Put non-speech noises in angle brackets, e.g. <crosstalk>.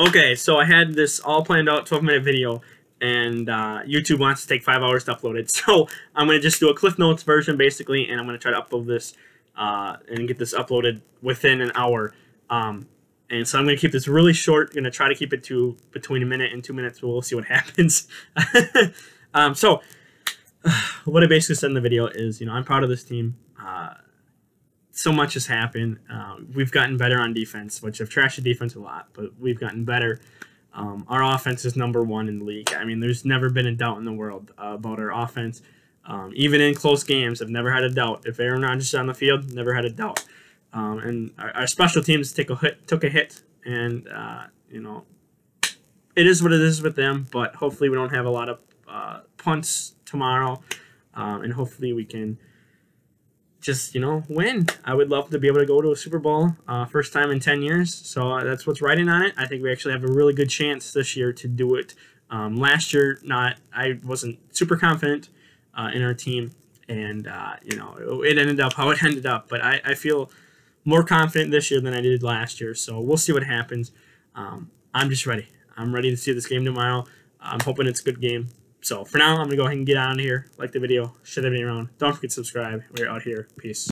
Okay, so I had this all planned out 12 minute video, and uh, YouTube wants to take five hours to upload it. <laughs> So I'm going to just do a Cliff Notes version basically, and I'm going to try to upload this uh, and get this uploaded within an hour. Um, and so I'm going to keep this really short. going to try to keep it to between a minute and two minutes. We'll see what <laughs> happens. <laughs> um, so <sighs> what I basically said in the video is, you know, I'm proud of this team. So much has happened. Uh, we've gotten better on defense, which I've trashed the defense a lot, but we've gotten better. Um, our offense is number one in the league. I mean, there's never been a doubt in the world uh, about our offense. Um, even in close games, I've never had a doubt. If Aaron Rodgers is on the field, never had a doubt. Um, and our, our, special teams take a hit, took a hit, and uh, you know, it is what it is with them. But hopefully, we don't have a lot of uh, punts tomorrow, um, and hopefully, we can just you know win. I would love to be able to go to a Super Bowl, uh, first time in ten years. So uh, that's what's writing on it. I think we actually have a really good chance this year to do it. Um, last year, not I wasn't super confident uh, in our team, and uh, you know it ended up how it <laughs> ended up. But I, I feel more confident this year than I did last year. So we'll see what happens. Um, I'm just ready. I'm ready to see this game tomorrow. I'm hoping it's a good game. So for now, I'm going to go ahead and get out of here. Like the video, share the video around. Don't forget to subscribe. We're out here. Peace.